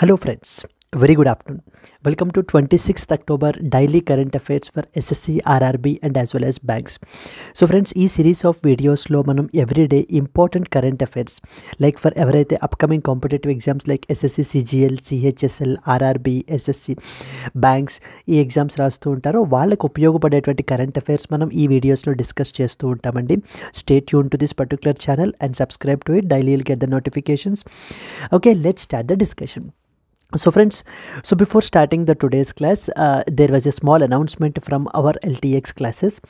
Hello, friends. Very good afternoon. Welcome to 26th October daily current affairs for SSC, RRB, and as well as banks. So friends ఈ series of వీడియోస్లో మనం everyday important current affairs like for ఎవరైతే upcoming competitive exams like SSC CGL CHSL RRB SSC banks ఈ exams రాస్తూ ఉంటారో వాళ్ళకు ఉపయోగపడేటువంటి current affairs మనం ఈ వీడియోస్లో డిస్కస్ చేస్తూ ఉంటామండి stay tuned to this particular channel and subscribe to it daily will get the notifications okay let start the discussion so friends so before starting the today's class uh, there was a small announcement from our ltx classes.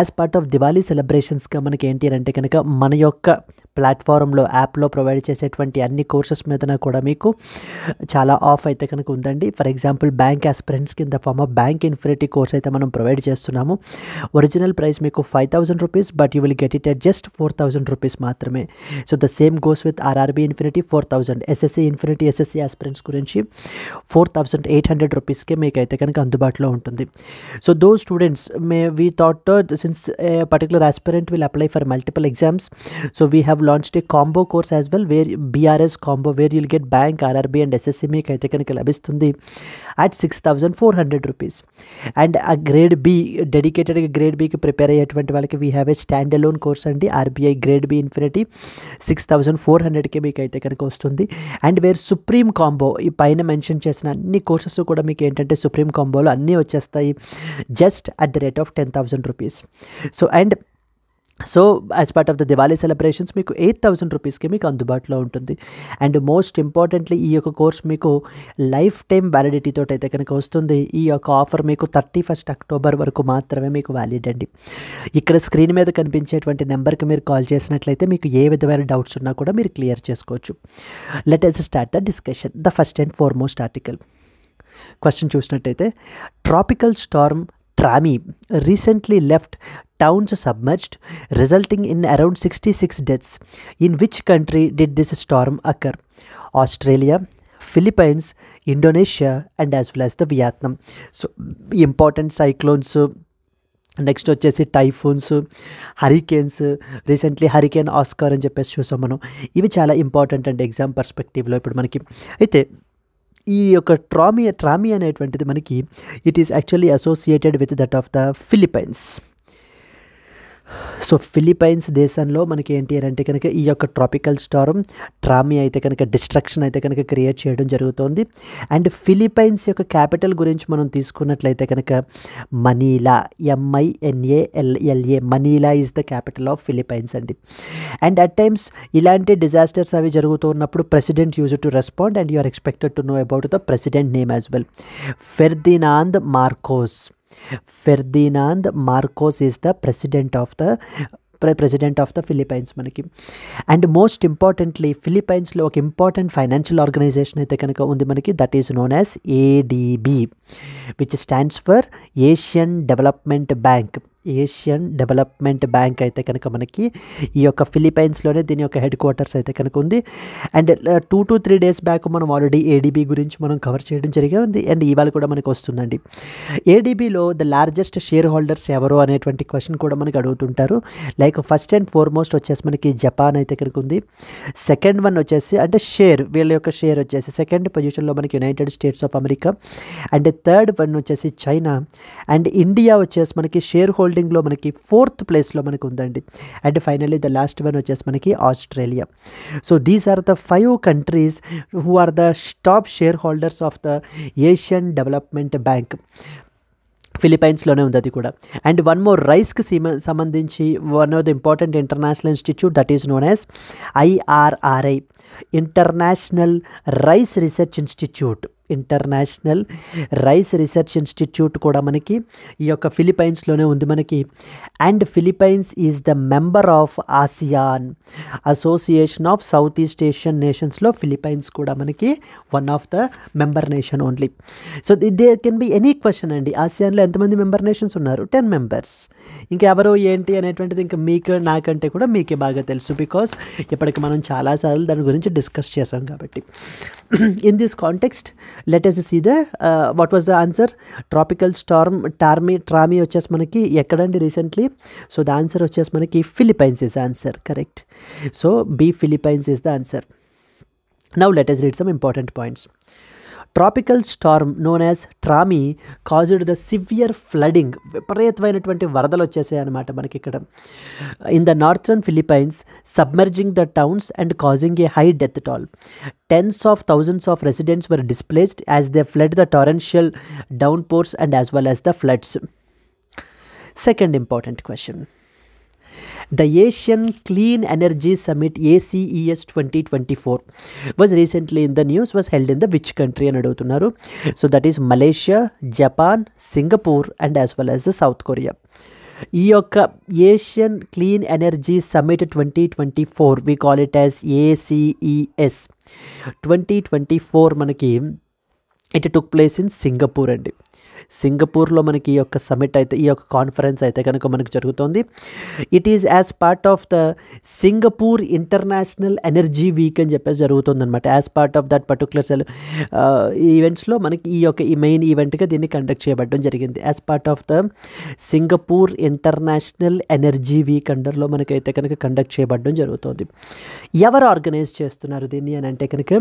As part of Diwali సెలబ్రేషన్స్గా మనకి ఏంటి అని అంటే కనుక మన యొక్క ప్లాట్ఫారంలో యాప్లో provide చేసేటువంటి అన్ని కోర్సెస్ మీదన కూడా మీకు చాలా ఆఫ్ అయితే కనుక ఉందండి. ఫర్ ఎగ్జాంపుల్ బ్యాంక్ ఆస్పిరెంట్స్ కింద form of bank infinity course అయితే మనం ప్రొవైడ్ చేస్తున్నాము. ఒరిజినల్ ప్రైస్ మీకు five thousand rupees but you will get it at just four thousand rupees మాత్రమే. So the same goes with RRB infinity four thousand SSC infinity SSC aspirants గురించి four thousand eight hundred రూపీస్కే మీకు అయితే కనుక అందుబాటులో ఉంటుంది. So though students may we thought since particular aspirant will apply for multiple exams so we have launched a combo course as well where BRS combo where you'll get bank RRB and SSC మీకు అయితే కనుక లభిస్తుంది at six thousand four hundred rupees and ఆ grade B డెడికేటెడ్గా grade బీకి prepare అయ్యేటువంటి వాళ్ళకి we have a stand alone course అండి RBI grade B infinity six thousand four హండ్రెడ్కి మీకు అయితే కనుక వస్తుంది. అండ్ వేర్ సుప్రీం కాంబో ఈ పైన మెన్షన్ చేసిన అన్ని కోర్సెస్ కూడా మీకు ఏంటంటే సుప్రీం కాంబోలో అన్నీ వచ్చేస్తాయి. Just at the rate of ten thousand rupees. So and so as part of the Diwali celebrations మీకు ఎయిట్ థౌసండ్ రూపీస్కి మీకు అందుబాటులో ఉంటుంది. అండ్ మోస్ట్ ఇంపార్టెంట్లీ ఈ యొక్క కోర్స్ మీకు లైఫ్ టైం వ్యాలిడిటీతో అయితే కనుక వస్తుంది. ఈ యొక్క ఆఫర్ మీకు థర్టీ ఫస్ట్ అక్టోబర్ వరకు మాత్రమే మీకు వ్యాలిడ్ అండి. ఇక్కడ స్క్రీన్ మీద కనిపించేటువంటి నెంబర్కి మీరు కాల్ చేసినట్లయితే మీకు ఏ విధమైన డౌట్స్ ఉన్నా కూడా మీరు క్లియర్ చేసుకోవచ్చు. Let's start the discussion the first and foremost article question చూసినట్టయితే tropical storm Trami recently left towns submerged, resulting in around 66 deaths. In which country did this storm occur? Australia, Philippines, Indonesia, and as well as the Vietnam. So, important cyclones. Next వచ్చేసి typhoons hurricanes recently hurricane Oscar అని చెప్పేసి చూసాం మనం ఇవి చాలా important అండి exam పర్స్పెక్టివ్లో ఇప్పుడు మనకి అయితే ఈ యొక్క ట్రామీ ట్రామీ అనేటువంటిది మనకి it is actually associated with that of the Philippines so Philippines దేశంలో మనకి ఏంటి అని అంటే కనుక ఈ యొక్క ట్రాపికల్ స్టారం ట్రామీ అయితే కనుక డిస్ట్రక్షన్ అయితే కనుక క్రియేట్ చేయడం జరుగుతోంది. అండ్ ఫిలిపైన్స్ యొక్క క్యాపిటల్ గురించి మనం తీసుకున్నట్లయితే కనుక Manila MINALLA Manila is the capital of Philippines అండి. అండ్ అట్ టైమ్స్ ఇలాంటి డిజాస్టర్స్ అవి జరుగుతున్నప్పుడు president use to respond and you are expected to know about the president name as well Ferdinand Marcos Ferdinand Marcos is the president of the president of the Philippines మనకి. And most importantly ఫిలిపైన్స్లో ఒక important financial organisation అయితే కనుక ఉంది మనకి that is known as ADB which stands for Asian development bank. Asian development bank అయితే కనుక మనకి ఈ యొక్క ఫిలిపైన్స్లోనే దీని యొక్క హెడ్ క్వార్టర్స్ అయితే కనుక ఉంది. And two to three days back మనం ఆల్రెడీ ఏడీబీ గురించి మనం కవర్ చేయడం జరిగింది. అండ్ ఇవాళ కూడా మనకు వస్తుందండి. ఏడీబీలో ద లార్జెస్ట్ షేర్ హోల్డర్స్ ఎవరు అనేటువంటి క్వశ్చన్ కూడా మనకి అడుగుతుంటారు. లైక్ ఫస్ట్ అండ్ ఫార్మోస్ట్ వచ్చేసి మనకి జపాన్ అయితే కనుక ఉంది. సెకండ్ వన్ వచ్చేసి అంటే షేర్ వీళ్ళ యొక్క షేర్ వచ్చేసి సెకండ్ పొజిషన్లో మనకి United States of America and third one వచ్చేసి చైనా అండ్ ఇండియా వచ్చేసి మనకి షేర్ హోల్డర్ హోల్డింగ్లో మనకి ఫోర్త్ ప్లేస్లో మనకు ఉందండి and finally the last one వచ్చేసి మనకి Australia. So these are the five countries who are the top shareholders of the Asian Development Bank. ఫిలిపైన్స్లోనే ఉంది అది కూడా. అండ్ వన్ మోర్ రైస్కి సీమ సంబంధించి one of the important international institute that is known as IRRI international rice research institute. International rice research institute కూడా మనకి ఈ యొక్క ఫిలిపైన్స్లోనే ఉంది మనకి. And Philippines is the member of ASEAN association of south east Asian నేషన్స్లో Philippines కూడా మనకి one of the member nation only. So they can be any question అండి. ఆసియాన్లో ఎంతమంది మెంబర్ నేషన్స్ ఉన్నారు? Ten members. ఇంకా ఏంటి అనేటువంటిది ఇంకా మీకు నాకంటే కూడా మీకే బాగా తెలుసు. బికాస్ ఇప్పటికి మనం చాలాసార్లు దాని గురించి డిస్కస్ చేసాం కాబట్టి. In this context let's see the what was the answer tropical storm Trami Trami వచ్చేసి మనకి ఎక్కడండి రీసెంట్లీ సో ద ఆన్సర్ వచ్చేసి మనకి Philippines is answer correct so B Philippines is the answer now let's read some important points tropical storm known as Trami caused the severe flooding విపరీతమైనటువంటి వరదలు వచ్చేసాయి అనమాట మనకి ఇక్కడ. In the northern Philippines submerging the towns and causing a high death toll tens of thousands of residents were displaced as they flood the torrential downpours and as well as the floods second important question The Asian Clean Energy Summit ACES 2024 was recently in the news was held in the which country అని అడుగుతున్నారు so that is Malaysia Japan Singapore and as well as the South Korea ఈ యొక్క Asian clean energy summit twenty twenty four we call it as ACES twenty twenty four మనకి it took place in Singapore అండి సింగపూర్లో మనకి ఈ యొక్క summit అయితే ఈ యొక్క కాన్ఫరెన్స్ అయితే కనుక మనకు జరుగుతోంది. It is as part of the Singapore international energy week అని చెప్పేసి జరుగుతుంది అనమాట as part of that particular cell ఈవెంట్స్లో మనకి ఈ యొక్క ఈ మెయిన్ ఈవెంట్గా దీన్ని కండక్ట్ చేయబడడం జరిగింది. As part of the Singapore international energy week అండర్లో మనకైతే కనుక కండక్ట్ చేయబడడం జరుగుతుంది. ఎవరు ఆర్గనైజ్ చేస్తున్నారు దీన్ని అని అంటే కనుక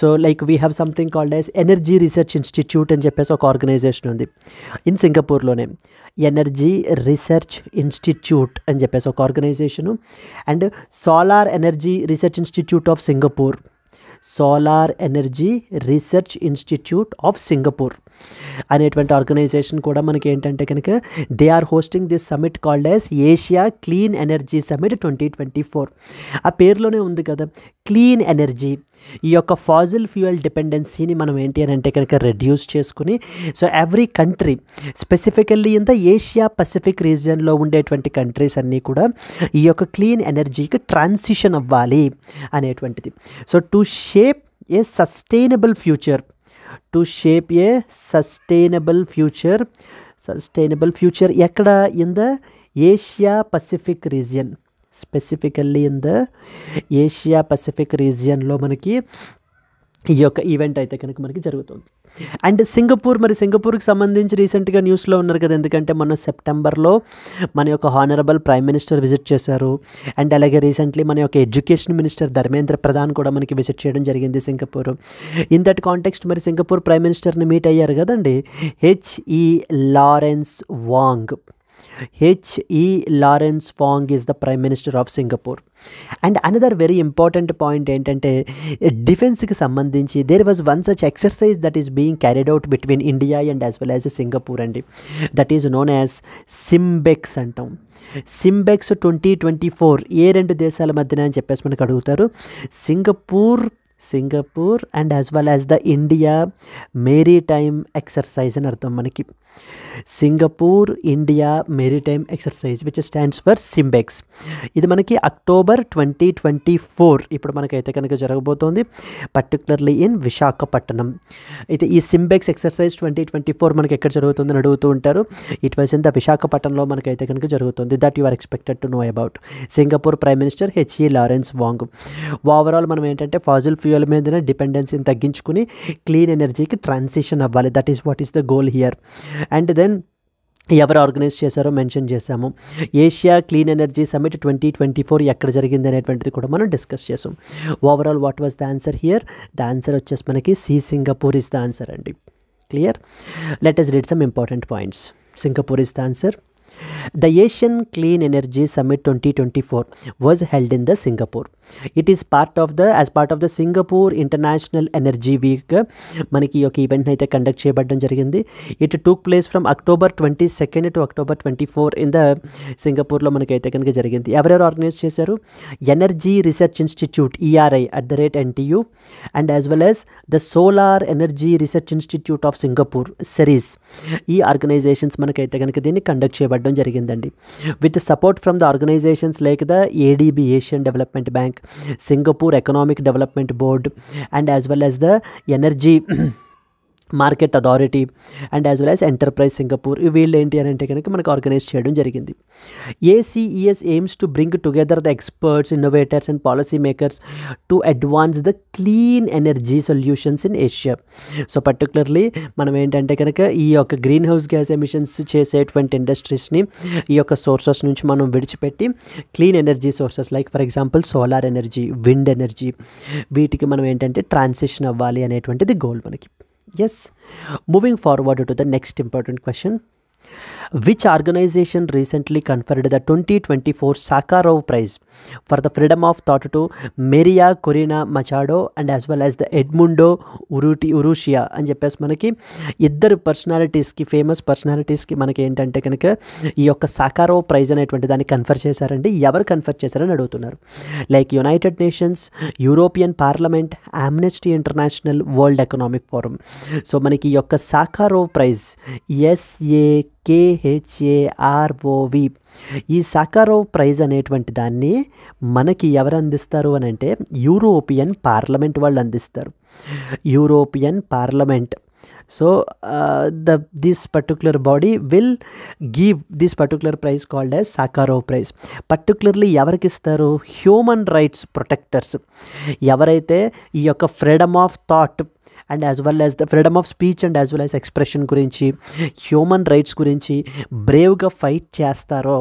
so like we have something called as energy research institute అని చెప్పేసి ఒక ఆర్గనైజేషన్ ఉంది. ఇన్ సింగపూర్లోనే ఎనర్జీ రీసెర్చ్ ఇన్స్టిట్యూట్ అని చెప్పేసి ఒక organization. And solar energy research institute of Singapore. Solar energy research institute of Singapore. అనేటువంటి ఆర్గనైజేషన్ కూడా మనకి ఏంటంటే కనుక they are hosting this summit called as Asia clean energy summit twenty twenty four ఆ పేరులోనే ఉంది కదా క్లీన్ ఎనర్జీ ఈ యొక్క ఫాజిల్ ఫ్యూయల్ డిపెండెన్సీని మనం ఏంటి అని అంటే కనుక రెడ్యూస్ చేసుకుని so every country specifically in the Asia Pacific రీజియన్లో ఉండేటువంటి కంట్రీస్ అన్నీ కూడా ఈ యొక్క క్లీన్ ఎనర్జీకి ట్రాన్సిషన్ అవ్వాలి అనేటువంటిది. So to shape a sustainable future to shape a sustainable future sustainable future ఎక్కడ? In the Asia Pacific region specifically in the Asia Pacific రీజియన్లో మనకి ఈ యొక్క ఈవెంట్ అయితే కనుక మనకి జరుగుతుంది. అండ్ సింగపూర్ మరి సింగపూర్కి సంబంధించి రీసెంట్గా న్యూస్లో ఉన్నారు కదా ఎందుకంటే మొన్న సెప్టెంబర్లో మన యొక్క హానరబుల్ ప్రైమ్ మినిస్టర్ విజిట్ చేశారు. అండ్ అలాగే రీసెంట్లీ మన యొక్క ఎడ్యుకేషన్ మినిస్టర్ ధర్మేంద్ర ప్రధాన్ కూడా మనకి విజిట్ చేయడం జరిగింది సింగపూర్. ఇన్ దట్ కాంటెక్స్ట్ మరి సింగపూర్ ప్రైమ్ మినిస్టర్ని మీట్ అయ్యారు కదండి? HE Lawrence Wong HE Lawrence Wong is the prime minister of Singapore and another very important point ఏంటంటే డిఫెన్స్కి సంబంధించి there was one such exercise that is being carried out between India and as well as Singapore అండి. That is known as SIMBEX అంటాం. SIMBEX twenty twenty four ఏ రెండు దేశాల మధ్యన అని చెప్పేసి మనకు అడుగుతారు. Singapore Singapore and as well as the India maritime exercise అని అర్థం మనకి. Singapore India maritime exercise which stands for SIMBEX ఇది మనకి అక్టోబర్ ట్వంటీ ట్వంటీ ఫోర్ ఇప్పుడు మనకైతే కనుక జరగబోతోంది. పర్టికులర్లీ ఇన్ విశాఖపట్నం అయితే ఈ SIMBEX exercise twenty twenty four మనకి ఎక్కడ జరుగుతుందని అడుగుతూ ఉంటారు. ఇట్ వాజ్ ఇన్ ద విశాఖపట్నంలో మనకైతే కనుక జరుగుతుంది. That you are expected to know about Singapore prime minister HE Lawrence Wong overall మనం ఏంటంటే ఫాజిల్ ఫ్యూయల్ మీద డిపెండెన్సీని తగ్గించుకుని క్లీన్ ఎనర్జీకి ట్రాన్సిషన్ అవ్వాలి. That is what is the goal here and then ఎవరు ఆర్గనైజ్ చేశారో మెన్షన్ చేశాము. Asia clean energy summit twenty twenty four ఎక్కడ జరిగింది అనేటువంటిది కూడా మనం డిస్కస్ చేసాం overall what was the answer here the answer వచ్చేసి మనకి C Singapore is the answer అండి. Clear let's read some important points Singapore is the answer The Asian Clean Energy Summit 2024 was held in the Singapore. It is part of the as part of the Singapore International Energy Week మనకి ఈ యొక్క event అయితే conduct చేయబడడం జరిగింది. It took place from October twenty second to October twenty four in the సింగపూర్లో మనకైతే కనుక జరిగింది. ఎవరెవరు ఆర్గనైజ్ చేశారు? Energy Research Institute ERI at the rate NTU and as well as the Solar Energy Research Institute of Singapore SERIS ఈ organisations మనకైతే కనుక దీన్ని కండక్ట్ చేయబడడం జరిగింది. జరిగిందండి. With support from the organisations like the ADB Asian Development Bank Singapore Economic Development Board and as well as the Energy Market Authority and as well as Enterprise Singapore. వీళ్ళు ఏంటి అని అంటే కనుక మనకు ఆర్గనైజ్ చేయడం జరిగింది. ACES aims to bring together the experts innovators and policy makers to advance the clean energy solutions in Asia so particularly మనం ఏంటంటే కనుక ఈ యొక్క గ్రీన్ హౌస్ గ్యాస్ ఎమిషన్స్ చేసేటువంటి ఇండస్ట్రీస్ని ఈ యొక్క సోర్సెస్ నుంచి మనం విడిచిపెట్టి clean energy sources like for example solar energy wind energy వీటికి మనం ఏంటంటే ట్రాన్సిషన్ అవ్వాలి అనేటువంటిది గోల్ మనకి. Yes. Moving forward to the next important question which organization recently conferred the 2024 sakharov prize for the freedom of thought to maria corina machado and as well as the edmundo uruti urushia? అని చెప్పేసి మనకి ఇద్దరు పర్సనాలిటీస్కి famous పర్సనాలిటీస్కి మనకి ఏంటంటే కనుక ఈ యొక్క సాకారో praise అనేటువంటి దాన్ని కన్ఫర్ చేశారండి. ఎవరు కన్ఫర్ చేశారని అడుగుతున్నారు. Like United Nations European Parliament Amnesty International World Economic Forum so మనకి ఈ యొక్క సాకారో ప్రైజ్ ఎస్ఏ కేహెచ్ఏఆర్ఓవి ఈ సాకారో ప్రైజ్ అనేటువంటి దాన్ని మనకి ఎవరు అందిస్తారు అని అంటే యూరోపియన్ పార్లమెంట్ వాళ్ళు అందిస్తారు. European Parliament. So the this particular body will give this particular prize called as Sakharov prize. Particularly ఎవరికి ఇస్తారు? Human rights protectors. ఎవరైతే ఈ యొక్క freedom of thought and as well as the freedom of speech and as well as expression గురించి human rights గురించి బ్రేవ్గా fight చేస్తారో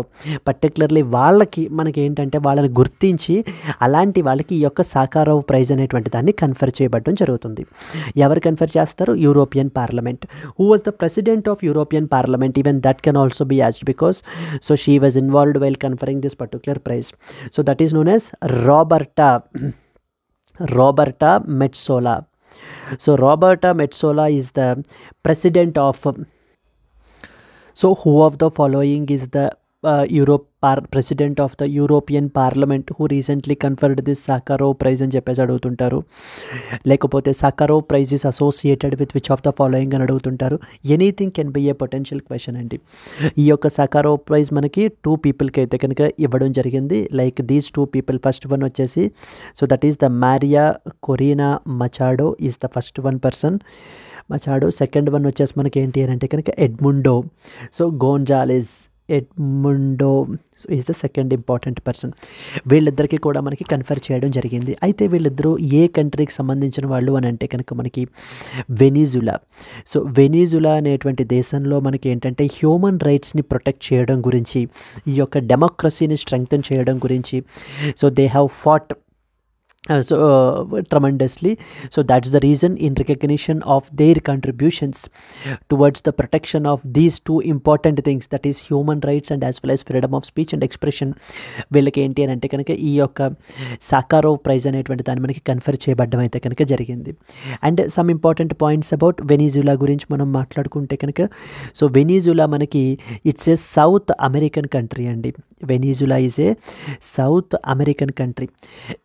particularly వాళ్ళకి మనకి ఏంటంటే వాళ్ళని గుర్తించి అలాంటి వాళ్ళకి ఈ యొక్క సాకారవ్ ప్రైజ్ అనేటువంటి దాన్ని కన్ఫర్ చేయబడడం జరుగుతుంది. ఎవరు కన్ఫర్ చేస్తారు? European Parliament who was the president of European Parliament even that can also be asked because so she was involved while conferring this particular prize so that is known as Roberta Roberta Metsola so roberta metsola is the president of so who of the following is the uh, Europe president of the European Parliament Parliament recently recently this this prize అని చెప్పేసి అడుగుతుంటారు. లేకపోతే Sakharov prize is associated with which of the following అని అడుగుతుంటారు. Anything can be a potential question అండి. ఈ యొక్క సాకారో praise మనకి టూ పీపుల్కి అయితే కనుక ఇవ్వడం జరిగింది. Like these two people first one వచ్చేసి so that is the Maria Corina Machado is the first one person Machado second one వచ్చేసి మనకి ఏంటి అని అంటే కనుక Edmundo so Gonzalez Edmundo. So is the second important person వీళ్ళిద్దరికీ కూడా మనకి కన్ఫర్ చేయడం జరిగింది. అయితే వీళ్ళిద్దరూ ఏ కంట్రీకి సంబంధించిన వాళ్ళు అని అంటే కనుక మనకి వెనీజులా సో వెనీజులా అనేటువంటి దేశంలో మనకి ఏంటంటే హ్యూమన్ రైట్స్ని ప్రొటెక్ట్ చేయడం గురించి ఈ యొక్క డెమోక్రసీని స్ట్రెంగ్తన్ చేయడం గురించి. So they have fought uh, so uh, tremendously so that's the reason in recognition of their contributions towards the protection of these two important things that is human rights and as well as freedom of speech and expression వీళ్ళకి ఏంటి అని అంటే కనుక ఈ యొక్క సాకారోవ్ praise అనేటువంటి దాన్ని మనకి కన్ఫర్ చేయబడ్డం అయితే కనుక జరిగింది and some important points about Venezuela గురించి మనం మాట్లాడుకుంటే కనుక సో వెనీజులా మనకి it's a South American country అండి Venezuela is a South American country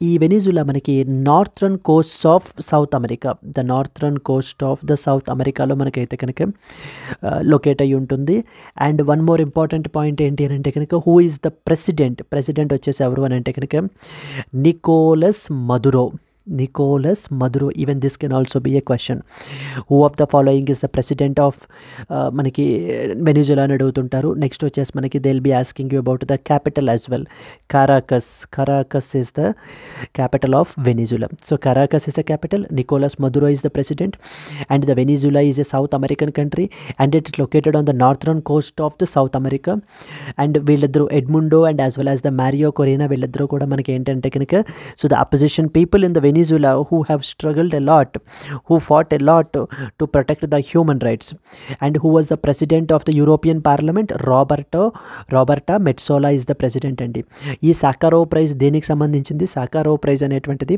ఈ వెనీజులా మనకి northern coast of South America. The northern coast of the south అమెరికాలో మనకైతే కనుక లొకేట్ అయి ఉంటుంది. And one more important point ఏంటి అని అంటే కనుక who is the president? President వచ్చేసి ఎవరు అని అంటే కనుక Nicolas Maduro Nicolas Maduro. Even this can also be a question. Who of the following is the president of uh, Venezuela? Next to chess they'll be asking you about the capital as well. Caracas. Caracas is the capital of Venezuela. So Caracas is the capital. Nicolas Maduro is the president. And the Venezuela is a South American country and it's located on the northern coast of the South America. And Villadru Edmundo and as well as the Mario Corina Villadru Koda Manaki So the opposition people in the Venezuela who have struggled a lot, who fought a lot to, to protect the human rights, and who was the president of the European Parliament, Roberto Roberta Metsola is the అండి. ఈ Sakharov praise దేనికి సంబంధించింది? సాకారో praise అనేటువంటిది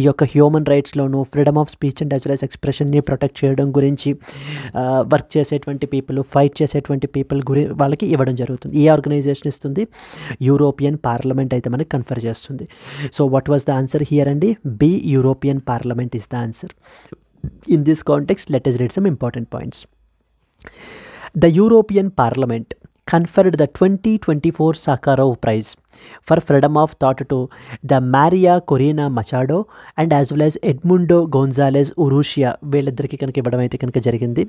ఈ యొక్క human రైట్స్లోను freedom of speech and as well as ఎక్స్ప్రెషన్ని protect చేయడం గురించి work చేసేటువంటి పీపుల్ ఫైట్ చేసేటువంటి పీపుల్ గురి వాళ్ళకి ఇవ్వడం జరుగుతుంది. ఈ ఆర్గనైజేషన్ ఇస్తుంది? యూరోపియన్ పార్లమెంట్ అయితే మనకి కన్ఫర్ చేస్తుంది. So what was the answer here అండి? B European Parliament is the answer. In this context, let us read some important points. The European Parliament conferred the 2024 Sakharov Prize for freedom of thought to the Maria Corina Machado and as well as Edmundo Gonzalez Urrutia వీళ్ళిద్దరికీ కనుక ఇవ్వడం అయితే కనుక జరిగింది.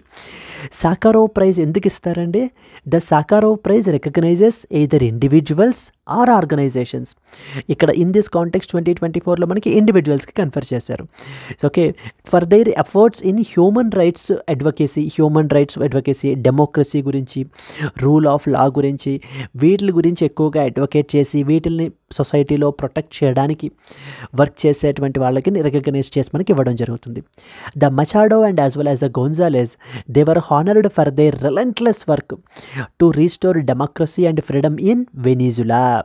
సాకారో praise ఎందుకు ఇస్తారండి? The Sakharov prize recognises either individuals or organisations ఇక్కడ in this context twenty twenty ఫోర్లో మనకి ఇండివిజువల్స్కి కన్ఫర్ చేశారు. So okay for their efforts in human rights advocacy human rights advocacy democracy గురించి రూల్ ఆఫ్ లా గురించి వీటి గురించి ఎక్కువగా అడ్వకేట్ చేసి వీటిని సొసైటీలో ప్రొటెక్ట్ చేయడానికి వర్క్ చేసేటువంటి వాళ్ళకి రికగ్నైజ్ చేసి మనకి ఇవ్వడం జరుగుతుంది. The Machado and as well as the Gonzalez they were honoured for they relentless work to restore democracy and freedom in Venezuela.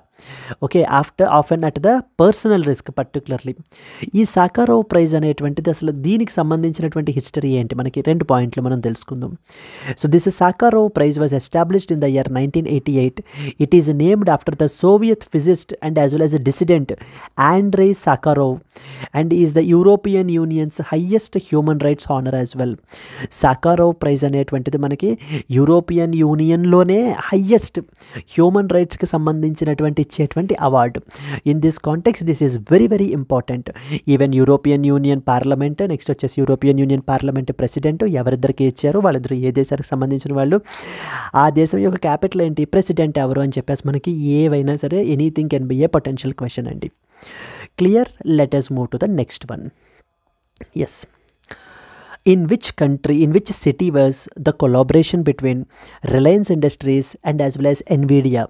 Okay after often at the personal risk particularly ఈ Sakharov praise అనేటువంటిది అసలు దీనికి సంబంధించినటువంటి history ఏంటి? మనకి రెండు పాయింట్లు మనం తెలుసుకుందాం. So this Sakharov prize was established in the year nineteen eighty eight it is named after the Soviet physicist and as well as dissident Andrei Sakharov and is the European Union's highest human rights honour as well Sakharov prize అనేటువంటిది మనకి European యూనియన్లోనే highest human రైట్స్కి సంబంధించినటువంటి ఇచ్చేటువంటి award. In this context this is very very important even European Union Parliament next వచ్చేసి European Union parliament president ఎవరిద్దరికి ఇచ్చారు? వాళ్ళిద్దరు ఏ దేశానికి సంబంధించిన వాళ్ళు? ఆ దేశం యొక్క క్యాపిటల్ ఏంటి? ప్రెసిడెంట్ ఎవరు అని చెప్పేసి మనకి ఏవైనా సరే anything can be a potential question అండి. Clear letters move to the next one yes in which country in which city was the collaboration between reliance industries and as well as nvidia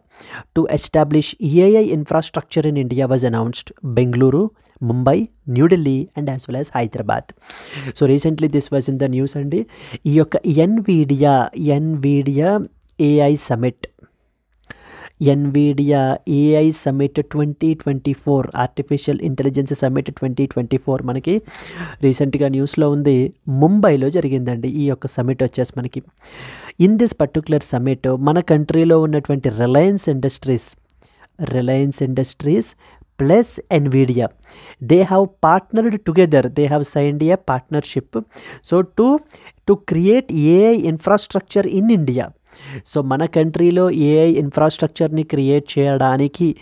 to establish AI infrastructure in india was announced. Bengaluru mumbai new delhi and as well as hyderabad. So recently this was in the news and the nvidia nvidia ai summit Nvidia AI summit twenty twenty four artificial intelligence summit twenty twenty four మనకి రీసెంట్గా న్యూస్లో ఉంది. ముంబైలో జరిగిందండి ఈ యొక్క summit వచ్చేసి మనకి. ఇన్ దిస్ పర్టికులర్ సమ్మిట్ మన కంట్రీలో ఉన్నటువంటి Reliance Industries Reliance Industries plus Nvidia they have partnered together they have signed a partnership so to to create AI infrastructure in India so మన కంట్రీలో ఏఐ ఇన్ఫ్రాస్ట్రక్చర్ని క్రియేట్ చేయడానికి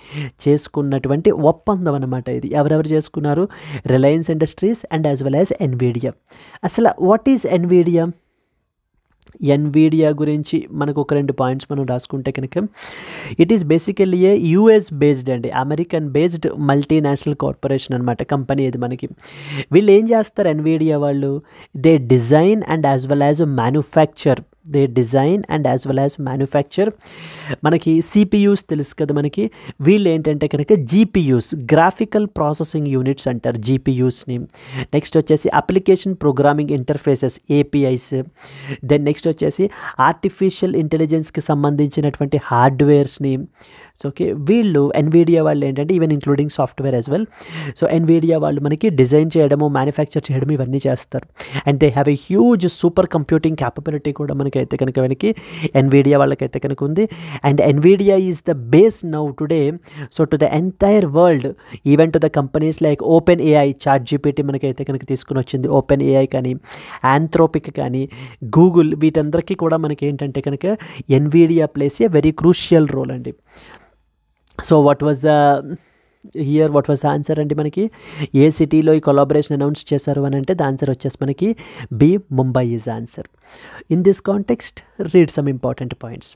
చేసుకున్నటువంటి ఒప్పందం అనమాట ఇది. ఎవరెవరు చేసుకున్నారు? Reliance Industries and as well as Nvidia అసలు వాట్ ఈజ్ ఎన్వీడియా ఎన్విడియా గురించి మనకు ఒక రెండు పాయింట్స్ మనం రాసుకుంటే కనుక it is basically a US based అండి అమెరికన్ బేస్డ్ మల్టీనేషనల్ కార్పొరేషన్ అనమాట కంపెనీ ఇది మనకి. వీళ్ళు ఏం చేస్తారు ఎన్విడియా వాళ్ళు? They design and as well as manufacture they design and as well as manufacture. మనకి సిపియూస్ తెలుసు కదా మనకి. వీళ్ళు ఏంటంటే కనుక జీపీయూస్ గ్రాఫికల్ ప్రాసెసింగ్ యూనిట్స్ అంటారు జీపీయూస్ని. నెక్స్ట్ వచ్చేసి application programming interfaces APIs. Then next వచ్చేసి ఆర్టిఫిషియల్ ఇంటెలిజెన్స్కి సంబంధించినటువంటి హార్డ్వేర్స్ని. సో ఓకే వీళ్ళు ఎన్వీడియా వాళ్ళు ఏంటంటే even including software as well so Nvidia వాళ్ళు మనకి డిజైన్ చేయడము మ్యానుఫ్యాక్చర్ చేయడం ఇవన్నీ చేస్తారు. And they have a huge super computing capability కూడా మనకైతే కనుక మనకి ఎన్వీడియా వాళ్ళకైతే కనుక ఉంది. And Nvidia is the base now today so to the entire world even to the companies like OpenAI ChatGPT మనకైతే కనుక తీసుకుని వచ్చింది. ఓపెన్ ఏఐ కానీ ఆంథ్రోపిక్ కానీ గూగుల్ వీటందరికీ కూడా మనకి ఏంటంటే కనుక Nvidia plays a very crucial role అండి. So what was the here what was answer అంటే మనకి ఏ సిటీలో ఈ కొలాబరేషన్ అనౌన్స్ చేశారు అని అంటే ద ఆన్సర్ వచ్చేసి మనకి B Mumbai is answer in this context read some important points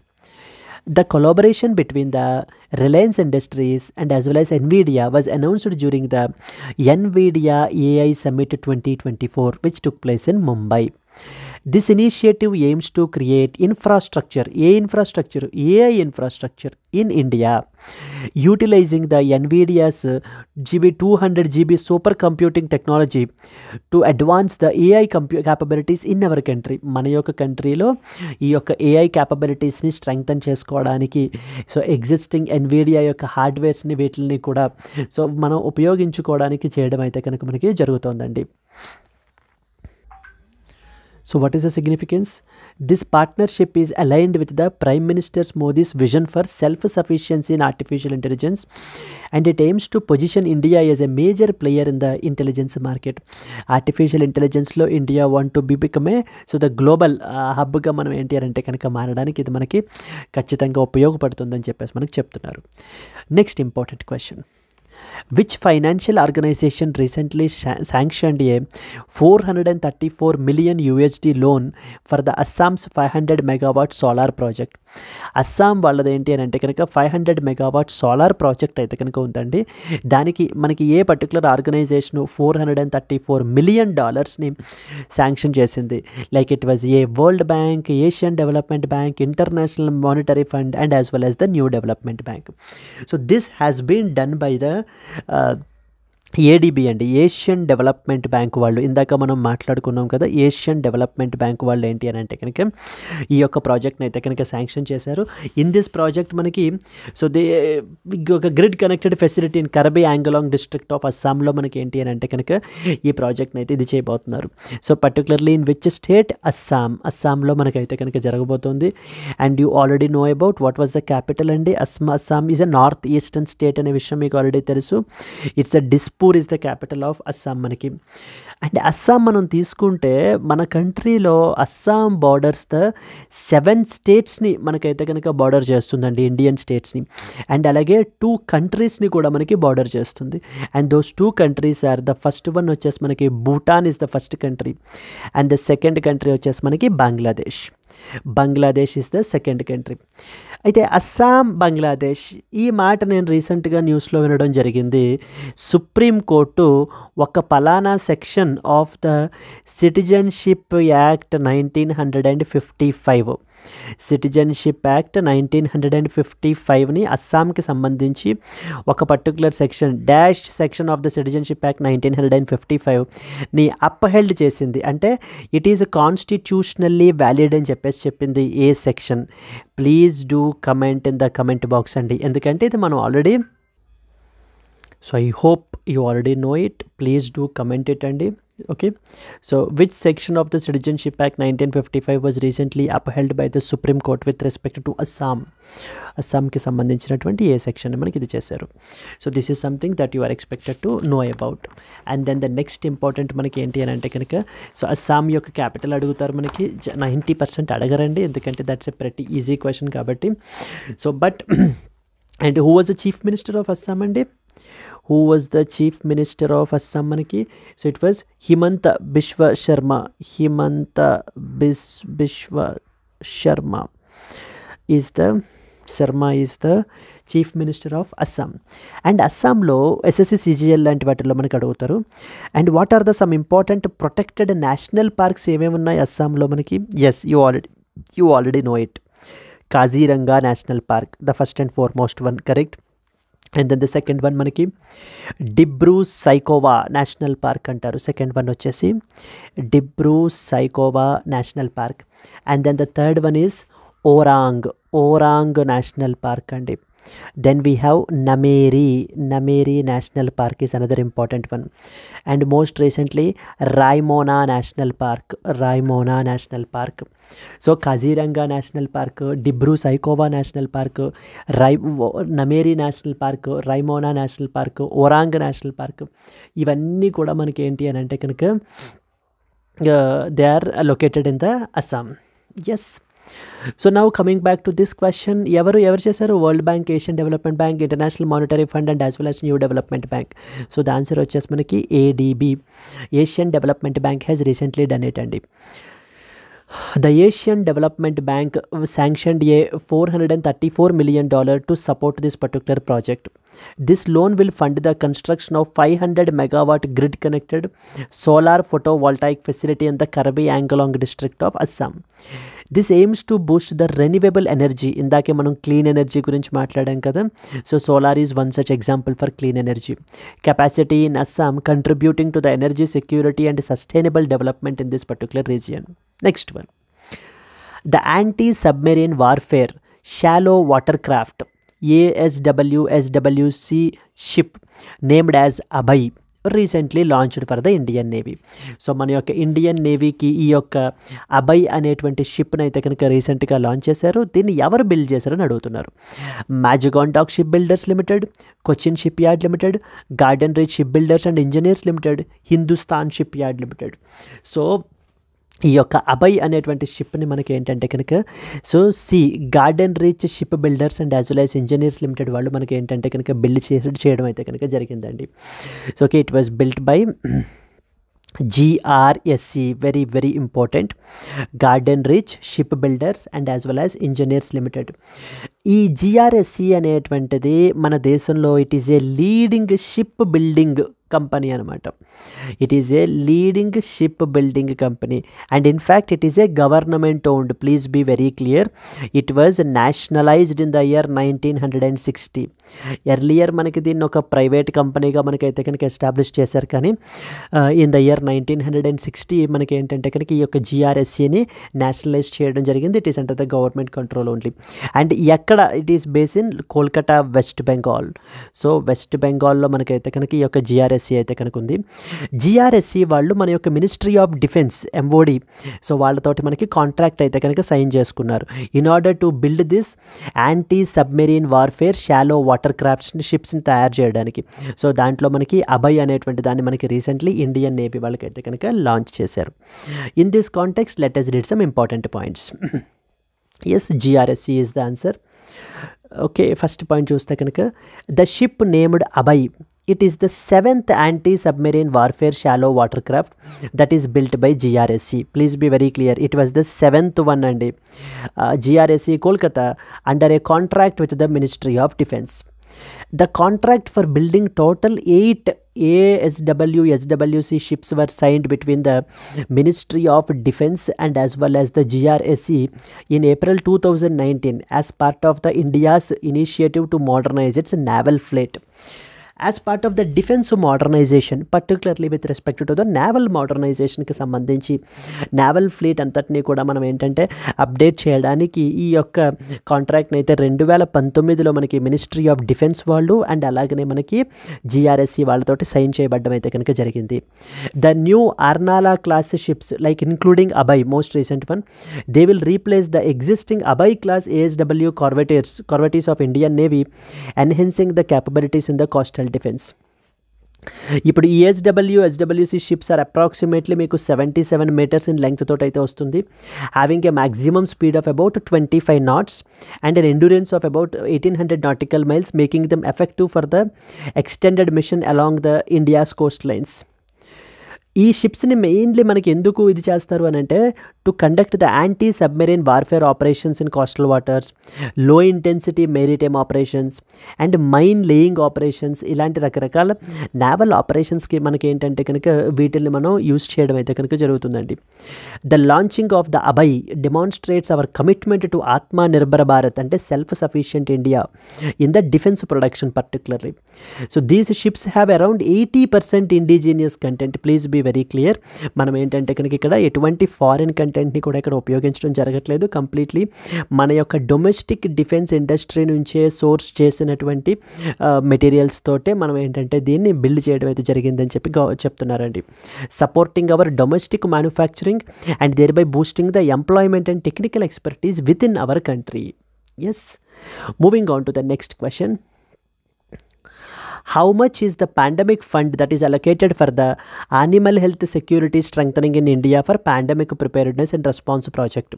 The collaboration between the Reliance Industries and as well as NVIDIA was announced during the NVIDIA AI Summit 2024, which took place in Mumbai. This initiative aims to create infrastructure a infrastructure a infrastructure in India utilising the Nvidia's GB two hundred GB super computing technology to advance the AI compute capabilities in our country మన యొక్క కంట్రీలో ఈ యొక్క AI క్యాపబిలిటీస్ని strengthen చేసుకోవడానికి so existing Nvidia యొక్క హార్డ్వేర్స్ని వీటిని కూడా సో మనం ఉపయోగించుకోవడానికి చేయడం అయితే కనుక మనకి జరుగుతోందండి. So, what is the significance? This partnership is aligned with the Prime Minister Modi's vision for self sufficiency in artificial intelligence and it aims to position India as a major player in the intelligence market. Artificial ఇంటెలిజెన్స్లో India want to be become a so the global హబ్గా మనం ఏంటి అంటే కనుక మారడానికి ఇది మనకి ఖచ్చితంగా ఉపయోగపడుతుందని చెప్పేసి మనకి చెప్తున్నారు next important question which financial organization recently and sanctioned a 434 million USD loan for the Assam's 500 megawatt solar project. Assam వాళ్ళది ఏంటి అని అంటే కనుక five hundred megawatt solar project అయితే కనుక ఉందండి. దానికి మనకి ఏ particular organisation four hundred and thirty four million డాలర్స్ని sanction చేసింది. Like it was a World Bank Asian Development Bank International Monetary Fund and as well as the New Development Bank so this has been done by the uh, ADB అండి. Asian development Bank వాళ్ళు ఇందాక మనం మాట్లాడుకున్నాం కదా Asian development Bank వాళ్ళు ఏంటి అని అంటే కనుక ఈ యొక్క ప్రాజెక్ట్ని అయితే కనుక శాంక్షన్ చేశారు. ఇన్ దిస్ ప్రాజెక్ట్ మనకి సో దే ఒక grid connected facility in Karbi Anglong district of అస్సాంలో మనకి ఏంటి అని అంటే కనుక ఈ ప్రాజెక్ట్ని అయితే ఇది చేయబోతున్నారు. So particularly in which state Assam అస్సాంలో మనకైతే కనుక జరగబోతోంది. And you already know about what was the capital అండి? Asma Assam is a north eastern state అనే విషయం మీకు ఆల్రెడీ తెలుసు. It's a dis Dispur is the capital of Assam మనకి. అండ్ అస్సాం మనం తీసుకుంటే మన కంట్రీలో అస్సాం బార్డర్స్ ద సెవెన్ స్టేట్స్ని మనకైతే కనుక బార్డర్ చేస్తుందండి ఇండియన్ స్టేట్స్ని అండ్ అలాగే టూ కంట్రీస్ని కూడా మనకి బార్డర్ చేస్తుంది. And those two countries are the first one వచ్చేసి మనకి Bhutan is the first country and the second country వచ్చేసి మనకి Bangladesh Bangladesh is the second country అయితే అస్సాం బంగ్లాదేశ్ ఈ మాట నేను రీసెంట్గా న్యూస్లో వినడం జరిగింది. సుప్రీంకోర్టు ఒక పలానా section of the citizenship act nineteen hundred and fifty five citizenship act nineteen hundred and fifty ఫైవ్ని అస్సాంకి సంబంధించి ఒక particular section dash section of the citizenship act nineteen hundred and fifty ఫైవ్ని upheld చేసింది. అంటే ఇట్ ఈజ్ కాన్స్టిట్యూషనల్లీ వ్యాలిడ్ అని చెప్పేసి చెప్పింది ఏ section. Please do comment in the comment box అండి. ఎందుకంటే ఇది మనం already so I hope you already know it please do comment it అండి. Okay so which section of the citizenship act nineteen fifty five was recently upheld by the supreme court with respect to Assam అస్సాంకి సంబంధించినటువంటి ఏ section మనకి ఇది చేశారు so this is something that you are expected to know about and then the next important మనకి ఏంటి అని అంటే కనుక సో అస్సాం యొక్క క్యాపిటల్ అడుగుతారు మనకి నైంటీ పర్సెంట్ అడగరండి ఎందుకంటే that's a pretty easy question కాబట్టి so but and who was the chief minister of Assam అండి who was the chief minister of Assam మనకి. So it was Himanta Biswa Sarma Himanta బిస్ Biswa Sarma is the Sarma is the chief minister of Assam and అస్సాంలో SSC CGL లాంటి వాటిల్లో మనకి అడుగుతారు. And what are the some important protected national parks ఏమేమి ఉన్నాయి అస్సాంలో మనకి? Yes you already you already know it Kaziranga National Park the first and foremost one correct and then the second one మనకి Dibru Saikhowa national park అంటారు. Second one వచ్చేసి Dibru Saikhowa National Park. And then the third one is Orang. Orang National Park అండి. Then we have Nameri. Nameri National Park is another important one and most recently Raimona National Park. Raimona National Park. So Kaziranga National Park Dibru Saikhowa National Park rye Nameri National Park Raimona National Park Orang National Park. ఇవన్నీ కూడా మనకి ఏంటి అని అంటే కనుక they are located in the Assam. Yes so now coming back to this question ఎవరు ఎవరు చేశారు? World Bank Asian Development Bank International Monetary Fund and as well as New Development Bank so the answer వచ్చేసి మనకి ADB Asian Development Bank has recently done it అండి. The Asian Development Bank sanctioned a $434 million to support this particular project. This loan will fund the construction of 500 megawatt grid connected solar photovoltaic facility in the Karbi Anglong district of Assam. This aims to boost the renewable energy ఇందాకే మనం clean energy గురించి మాట్లాడాం కదా so solar is one such example for clean energy capacity in Assam contributing to the energy security and sustainable development in this particular region next one the anti submarine warfare shallow water craft ASWSWC ship named as Abhay recently launched for the Indian Navy so మన యొక్క Indian నేవీకి ఈ యొక్క అబై అనేటువంటి షిప్ని అయితే కనుక రీసెంట్గా launch చేశారు. దీన్ని ఎవరు బిల్డ్ చేశారని అడుగుతున్నారు. Mazagon Dock Ship Builders Limited Cochin Shipyard Limited Garden Reach Ship Builders and Engineers Limited Hindustan Shipyard Limited so ఈ యొక్క అభయ్ అనేటువంటి షిప్ని మనకి ఏంటంటే కనుక so see Garden Reach Ship Builders and as well as Engineers Limited వాళ్ళు మనకి ఏంటంటే కనుక బిల్డ్ చేసి చేయడం అయితే కనుక జరిగిందండి. So okay it was built by GRSC very very important Garden Reach Ship Builders and as well as Engineers Limited ఈ జిఆర్ఎస్సి అనేటువంటిది మన దేశంలో it is a leading shipbuilding company అనమాట it is a leading shipbuilding company and in fact it is a government owned please be very clear it was nationalised in the year nineteen hundred and sixty earlier మనకి దీన్ని ఒక private కంపెనీగా మనకైతే కనుక establish చేశారు కానీ in the year nineteen hundred and sixty మనకి ఏంటంటే కనుక ఈ యొక్క జిఆర్ఎస్సిని నేషనలైజ్ చేయడం జరిగింది. It is under the government control only and ఎక్కడ it is base in Kolkata West Bengal so west బెంగాల్లో మనకైతే కనుక ఈ యొక్క జిఆర్ఎస్ జిఆర్ఎస్సి అయితే కనుక ఉంది. జిఆర్ఎస్సి వాళ్ళు మన యొక్క Ministry of Defence MOD so వాళ్ళతోటి మనకి కాంట్రాక్ట్ అయితే కనుక సైన్ చేసుకున్నారు. In order to build this anti submarine warfare shallow water crafts షిప్స్ని తయారు చేయడానికి. సో దాంట్లో మనకి అభయ్ అనేటువంటి దాన్ని మనకి రీసెంట్లీ ఇండియన్ నేవీ వాళ్ళకైతే కనుక లాంచ్ చేశారు. In this context let's read some important points yes GRSC is the answer okay first point చూస్తే కనుక the ship named Abhay it is the seventh anti-submarine warfare shallow watercraft that is built by GRSC. Please be very clear. It was the seventh one and uh, GRSC Kolkata under a contract with the Ministry of Defense. The contract for building total eight ASW SWC ships were signed between the Ministry of Defense and as well as the GRSC in April 2019 as part of the India's initiative to modernize its naval fleet. As part of the defence modernisation particularly with respect to the naval మోడర్నైజేషన్కి సంబంధించి. Naval fleet అంతటినీ కూడా మనం ఏంటంటే update చేయడానికి ఈ యొక్క కాంట్రాక్ట్ని అయితే రెండు వేల పంతొమ్మిదిలో మనకి మినిస్ట్రీ ఆఫ్ డిఫెన్స్ వాళ్ళు అండ్ అలాగనే మనకి జిఆర్ఎస్సి వాళ్ళతోటి సైన్ చేయబడ్డం అయితే కనుక జరిగింది. The new Arnala class ships like including Abhay most recent one they will replace the existing Abhay class ASW corvettes corvettes of Indian Navy enhancing the capabilities in the coastal defence ఇప్పుడు ASW SWC ships are approximately మీకు seventy seven metres in length తోటి అయితే వస్తుంది. Having a maximum speed of about twenty five knots and an endurance of about eighteen hundred nautical miles making them effective for the extended mission along the India's coastlines ఈ షిప్స్ని mainly మనకి ఎందుకు ఇది చేస్తారు అని అంటే to conduct the anti submarine warfare operations in coastal వాటర్స్లో intensity maritime operations and mine laying operations ఇలాంటి రకరకాల నావల్ ఆపరేషన్స్కి మనకి ఏంటంటే కనుక వీటిని మనం యూజ్ చేయడం అయితే కనుక జరుగుతుందండి. The launching of the Abhay demonstrates our commitment to Aatmanirbhar Bharat అంటే self sufficient India in the defence production particularly so these ships have around eighty percent indigenous content please be very clear మనం ఏంటంటే కనుక ఇక్కడ ఎటువంటి foreign కంటెంట్ని కూడా ఇక్కడ ఉపయోగించడం జరగట్లేదు కంప్లీట్లీ మన యొక్క డొమెస్టిక్ డిఫెన్స్ ఇండస్ట్రీ నుంచే సోర్స్ చేసినటువంటి మెటీరియల్స్ తోటే మనం ఏంటంటే దీన్ని బిల్డ్ చేయడం అయితే జరిగిందని చెప్పి చెప్తున్నారండి. Supporting our domestic manufacturing and thereby boosting the employment and technical expertise within our country yes moving on to the next question how much is the pandemic fund that is allocated for the animal health security strengthening in India for pandemic preparedness and response project?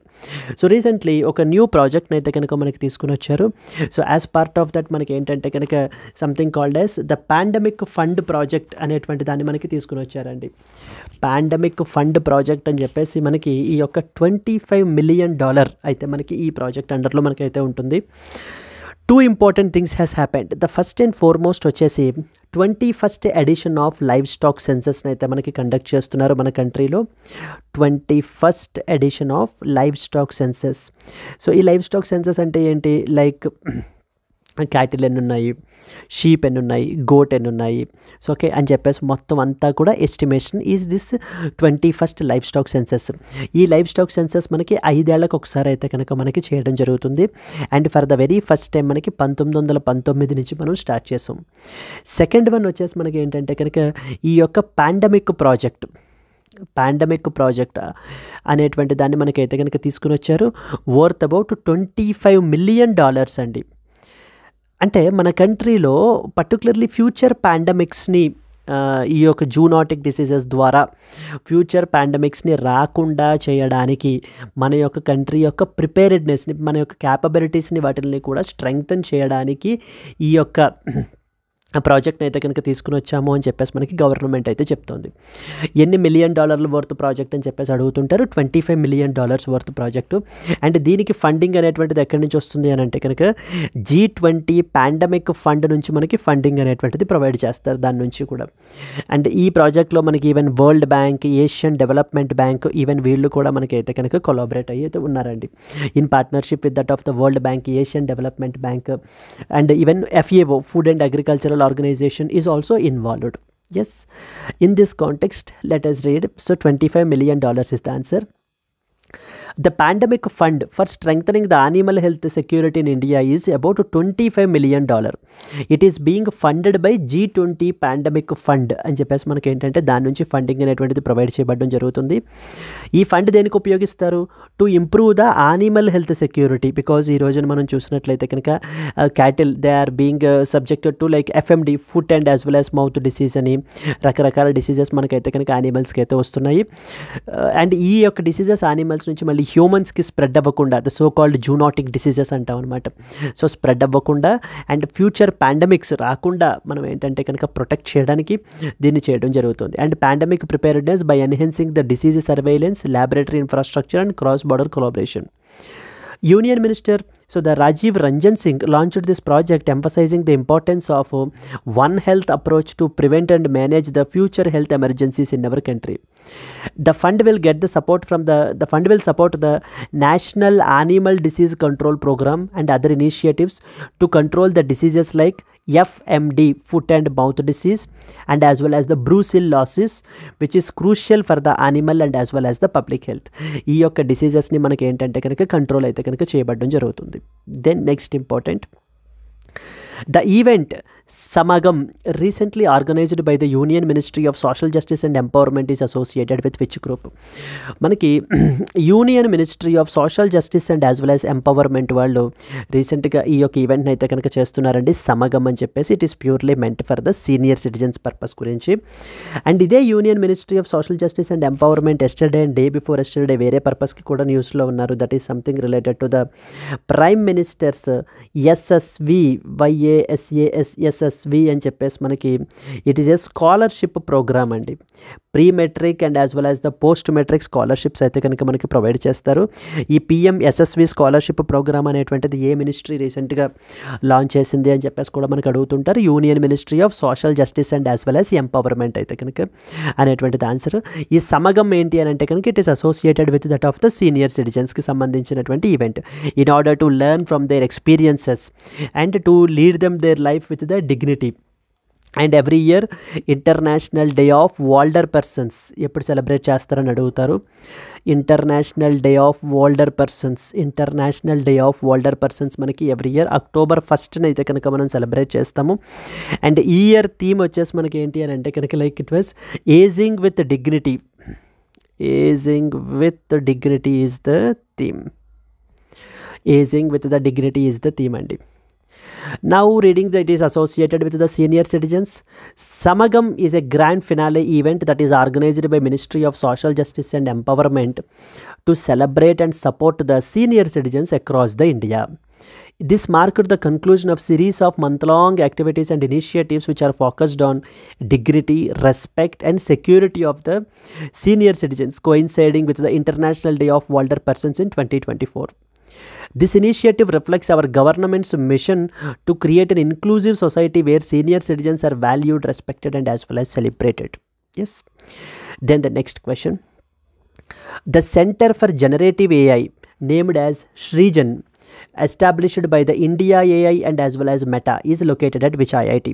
So recently ఒక new ప్రాజెక్ట్ని అయితే కనుక మనకి తీసుకుని వచ్చారు. So as part of that మనకి ఏంటంటే కనుక something called as the pandemic fund project అనేటువంటి దాన్ని మనకి తీసుకుని వచ్చారండి. పాండమిక్ ఫండ్ ప్రాజెక్ట్ అని చెప్పేసి మనకి ఈ యొక్క ట్వంటీ ఫైవ్ మిలియన్ డాలర్ అయితే మనకి ఈ ప్రాజెక్ట్ అండర్లో మనకైతే ఉంటుంది. Two important things has happened the first and foremost వచ్చేసి twenty first edition of livestock సెన్సెస్ని అయితే మనకి కండక్ట్ చేస్తున్నారు మన కంట్రీలో twenty first edition of livestock census so ఈ లైవ్ స్టాక్ సెన్సెస్ అంటే ఏంటి? లైక్ క్యాటిల్ ఎన్ని ఉన్నాయి షీప్ ఎన్ని ఉన్నాయి గోట్ ఎన్ని ఉన్నాయి సో ఓకే అని చెప్పేసి మొత్తం అంతా కూడా estimation is this twenty first life stock census ఈ లైఫ్ స్టాక్ సెన్సెస్ మనకి ఐదేళ్ళకు ఒకసారి అయితే కనుక మనకి చేయడం జరుగుతుంది. And for the very first time మనకి పంతొమ్మిది వందల పంతొమ్మిది నుంచి మనం స్టార్ట్ చేసాం. సెకండ్ వన్ వచ్చేసి మనకి ఏంటంటే కనుక ఈ యొక్క పాండమిక్ ప్రాజెక్ట్ పాండమిక్ ప్రాజెక్ట్ అనేటువంటి దాన్ని మనకైతే కనుక తీసుకుని వచ్చారు. Worth about twenty five million dollars అండి. అంటే మన కంట్రీలో పర్టికులర్లీ ఫ్యూచర్ పాండమిక్స్ని ఈ యొక్క జూనాటిక్ డిసీజెస్ ద్వారా ఫ్యూచర్ పాండమిక్స్ని రాకుండా చేయడానికి మన యొక్క కంట్రీ యొక్క ప్రిపేరెడ్నెస్ని మన యొక్క క్యాపబిలిటీస్ని వాటిని కూడా స్ట్రెంగ్తన్ చేయడానికి ఈ యొక్క ఆ ప్రాజెక్ట్ని అయితే కనుక తీసుకుని వచ్చాము అని చెప్పేసి మనకి గవర్నమెంట్ అయితే చెప్తోంది. ఎన్ని మిలియన్ డాలర్ల వర్త్ ప్రాజెక్ట్ అని చెప్పేసి అడుగుతుంటారు. Twenty five million dollars worth project. And దీనికి ఫండింగ్ అనేటువంటిది ఎక్కడి నుంచి వస్తుంది అని అంటే కనుక జీ ట్వంటీ పాండమిక్ ఫండ్ నుంచి మనకి ఫండింగ్ అనేటువంటిది ప్రొవైడ్ చేస్తారు దాని నుంచి కూడా. అండ్ ఈ ప్రాజెక్ట్లో మనకి even World Bank Asian Development Bank even వీళ్ళు కూడా మనకి అయితే కనుక కొలాబరేట్ అయ్యి అయితే ఉన్నారండి. In partnership with that of the World Bank Asian Development Bank and even FAO food and agricultural organization is also involved. Yes. In this context let us read. So 25 million dollars is the answer the pandemic fund for strengthening the animal health security in india is about 25 million it it is being funded by G20 pandemic fund. అని చెప్పేసి మనకి ఏంటంటే దాని నుంచి funding అనేటువంటిది provide చేయబడడం జరుగుతుంది. ఈ fund దేనికి ఉపయోగిస్తారు? To improve the animal health security because ఈ రోజున మనం చూసినట్లయితే కనుక cattle they are being subjected to like FMD foot and as well as mouth disease అని రకరకాల డిసీజెస్ మనకైతే కనుక యానిమల్స్కి అయితే వస్తున్నాయి. అండ్ ఈ యొక్క డిసీజెస్ యానిమల్స్ నుంచి మళ్ళీ హ్యూమన్స్కి స్ప్రెడ్ అవ్వకుండా the so called zoonotic diseases అంటాం అనమాట సో స్ప్రెడ్ అవ్వకుండా అండ్ ఫ్యూచర్ పాండమిక్స్ రాకుండా మనం ఏంటంటే కనుక ప్రొటెక్ట్ చేయడానికి దీన్ని చేయడం జరుగుతుంది. And pandemic preparedness by enhancing the disease surveillance laboratory infrastructure and cross border collaboration Union Minister, so the Rajiv Ranjan Singh launched this project emphasizing the importance of uh, One Health approach to prevent and manage the future health emergencies in our country. The fund will get the support from the the fund will support the National Animal Disease Control Program and other initiatives to control the diseases like FMD, foot and mouth disease, and as well as the brucellosis, which is crucial for the animal and as well as the public health. ఈ యొక్క డిసీజెస్ని మనకి ఏంటంటే కనుక control అయితే కనుక చేయబడడం జరుగుతుంది then next important the event Samagam, recently organized by the Union Ministry of Social Justice and Empowerment, is associated with which group? మనకి Union Ministry of Social Justice and as well as Empowerment వాళ్ళు రీసెంట్గా ఈ యొక్క ఈవెంట్ని అయితే కనుక చేస్తున్నారండి. సమగం అని చెప్పేసి it is purely meant for the senior citizens purpose గురించి. అండ్ ఇదే Union Ministry of Social Justice and Empowerment yesterday and day before yesterday వేరే పర్పస్కి కూడా న్యూస్లో ఉన్నారు. That is something related to the prime minister's SSV YASASS SSV అని చెప్పేసి మనకి it is a scholarship programme అండి. Pre matric and as well as the post matric scholarships అయితే కనుక మనకి ప్రొవైడ్ చేస్తారు. ఈ పిఎం ఎస్ఎస్వి స్కాలర్షిప్ ప్రోగ్రామ్ అనేటువంటిది ఏ మినిస్ట్రీ రీసెంట్గా లాంచ్ చేసింది అని చెప్పేసి కూడా మనకు అడుగుతుంటారు. Union ministry of social justice and as well as empowerment అయితే కనుక అనేటువంటిది ఆన్సర్ ఈ సమగం ఏంటి అని అంటే కనుక it is associated with that of the senior సిటిజన్స్కి సంబంధించినటువంటి event in order to learn from their experiences and to lead them their life with the dignity and every year international day of older persons ఎప్పుడు celebrate చేస్తారని అడుగుతారు? International day of older persons international day of older persons మనకి every year October ఫస్ట్ని అయితే కనుక మనం celebrate చేస్తాము. And ఈ ఇయర్ థీమ్ వచ్చేసి మనకి ఏంటి అని అంటే కనుక like it was ageing with dignity ageing with dignity is the theme ageing with the dignity is the theme అండి. Now reading that it is associated with the senior citizens samagam is a grand finale event that is organized by ministry of social justice and empowerment to celebrate and support the senior citizens across the india. This marked the conclusion of series of month-long activities and initiatives which are focused on dignity respect and security of the senior citizens coinciding with the international day of older persons in 2024 this initiative reflects our government's mission to create an inclusive society where senior citizens are valued, respected, and as well as celebrated. Yes. Then the next question. The Center for Generative AI, named as Srijan, established by the India AI and as well as Meta is located at which IIT